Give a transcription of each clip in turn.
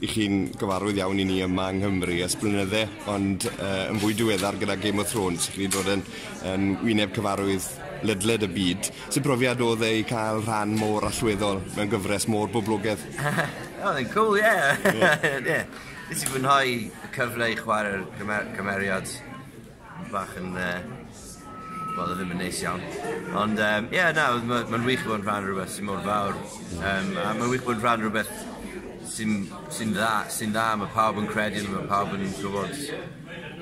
I chi'n gyfarwydd iawn i ni yma yng Nghymru ys blynydde, ond uh, yn fwy diweddar gyda Game of Thrones, chi wedi dod yn, yn wyneb cyfarwydd ledled y byd. Sut brofiad oedd e i cael rhan mor allweddol mewn gyfres mor boblogaidd? oedd e'n cool, ie. Yeah. yeah. Nes i fwynhau y cyfle i chwarae'r gymer cymeriad bach yn... Uh, Wel, e ddim yn neis iawn. Ond, ie, um, yeah, na, mae'n ma wych bod yn rhan rhywbeth sy'n mor fawr. Um, a mae'n wych bod yn rhan rhywbeth sy'n sy dda, sy dda, mae pawb yn credu, mae pawb yn gwybod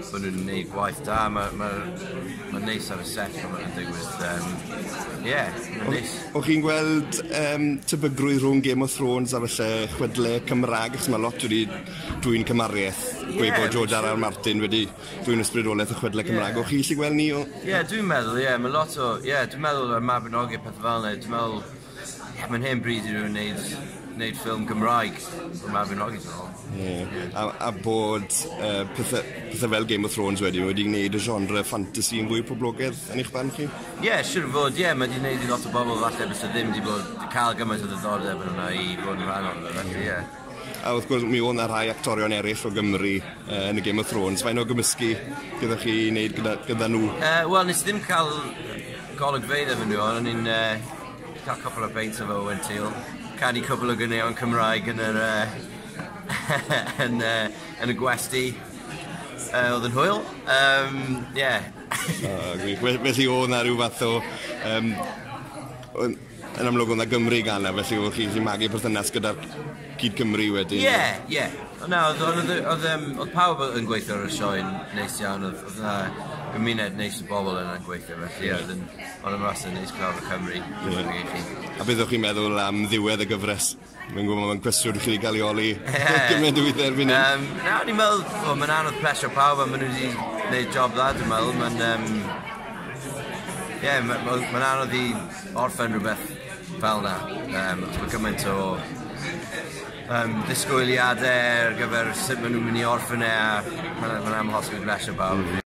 bod nhw'n gwneud gwaith da, mae'n ma, ma neis ar y set pan mae'n digwydd. Um, yeah, mae'n neis. O'ch chi'n gweld um, tybygrwydd rhwng Game of Thrones a falle chwedle Cymraeg, achos mae lot wedi dwi'n cymariaeth gweud bod George R. R. Martin wedi dwi'n ysbrydolaeth y chwedle Cymraeg. Yeah. O'ch chi eisiau gweld ni o...? Ie, yeah, dwi'n meddwl, ie, yeah, mae lot o... Ie, yeah, dwi'n meddwl y mabinogi peth fel yna, dwi'n meddwl mae'n hen bryd i rhywun wneud, wneud ffilm Gymraeg yn Mafin Rogers yn ôl. Yeah. A, a bod uh, pethau, pethau fel Game of Thrones wedi wedi gwneud y genre fantasy yn fwy poblogaidd yn eich barn chi? Ie, yeah, siwr fod, ie. Yeah, mae wedi gwneud i lot o bobl falle bys ddim wedi bod cael gymaint o ddiddordeb yn hwnna i fod yn rhan o'n felly, ie. A wrth gwrs mi oedd yna rhai actorion eraill o Gymru uh, yn y Game of Thrones. Fain o gymysgu gyda chi i wneud gyda, gyda nhw? Uh, Wel, nes ddim cael golygfeidd efo nhw, ond o'n i'n uh, cael cwpl o beint o Owen wyn teal. Canu cwpl o gwneud Cymraeg yn yr... Uh, yn, uh, yn y gwesti uh, oedd yn hwyl. Um, yeah. oh, Felly o na rhyw fath o um, yn amlwg oedd yna Gymru gan e, felly oedd chi wedi magu perthynas gyda'r cyd Cymru wedyn. Ie, ie. Na, oedd pawb yn gweithio ar y sioen neis iawn, oedd yna gymuned neis o bobl yna'n gweithio, felly oedd yn ond yn rhasau neis claf y Cymru. A beth o'ch chi'n meddwl am ddiwedd y gyfres? Mae'n gwybod mae'n cwestiwn chi wedi cael ei oli. Gymaint o weithiau erbyn hyn. Um, Nawr ni'n meddwl, mae'n anodd presio pawb a maen nhw wedi gwneud job dda, dwi'n meddwl. Mae'n um, ie, mae'n ma, anodd i orffen rhywbeth fel na. Um, mae gymaint o um, ddisgwyliadau ar gyfer sut maen nhw'n mynd i orffen e, a mae'n ma amhosib i ddresio bawb. Mm.